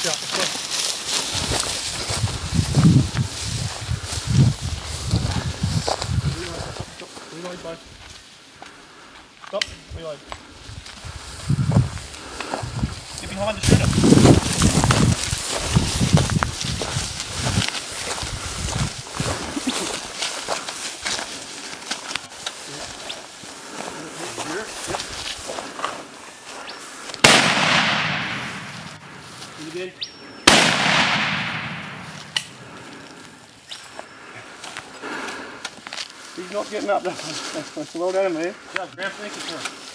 shot as well. Reload, bud. Stop, reload. Get behind the shooter. Yep. You? He's not getting up that one. Well done, man. Yeah, grab you, sir.